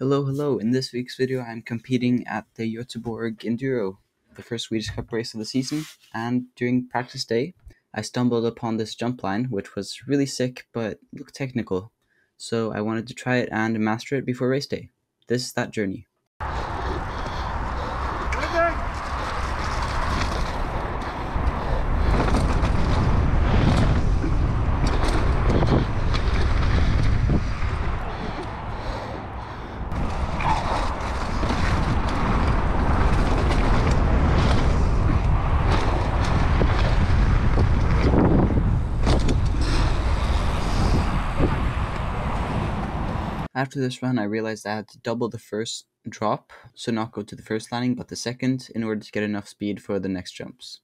Hello, hello. In this week's video, I'm competing at the Göteborg Enduro, the first Swedish Cup race of the season. And during practice day, I stumbled upon this jump line, which was really sick but looked technical. So I wanted to try it and master it before race day. This is that journey. After this run, I realized I had to double the first drop, so not go to the first landing but the second, in order to get enough speed for the next jumps.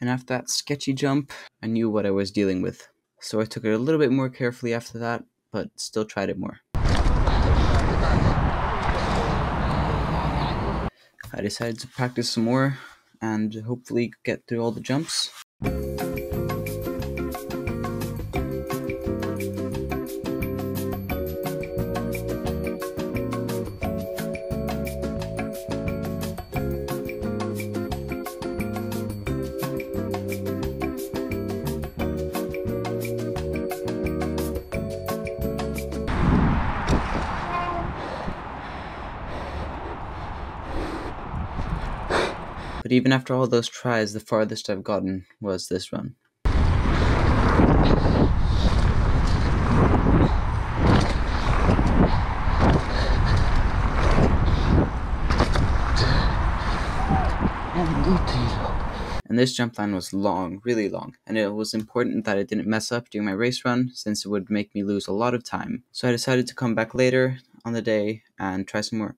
And after that sketchy jump, I knew what I was dealing with. So I took it a little bit more carefully after that, but still tried it more. I decided to practice some more and hopefully get through all the jumps. But even after all those tries, the farthest I've gotten was this run. And this jump line was long, really long, and it was important that I didn't mess up during my race run since it would make me lose a lot of time. So I decided to come back later on the day and try some more.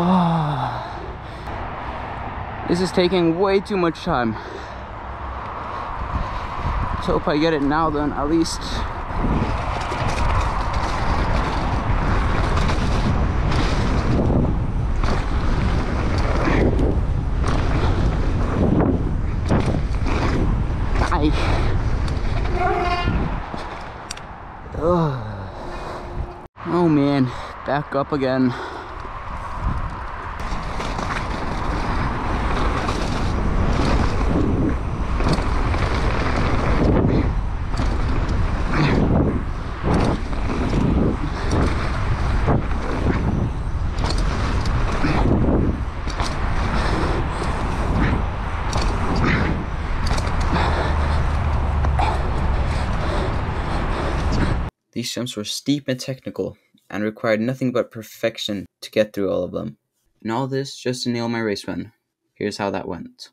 Oh, this is taking way too much time. Let's hope I get it now then, at least. Oh man, back up again. These jumps were steep and technical, and required nothing but perfection to get through all of them. And all this just to nail my race run. Here's how that went.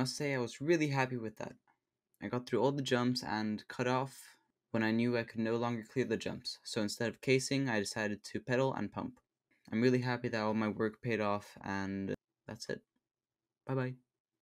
Must say I was really happy with that. I got through all the jumps and cut off when I knew I could no longer clear the jumps, so instead of casing, I decided to pedal and pump. I'm really happy that all my work paid off, and that's it. Bye bye.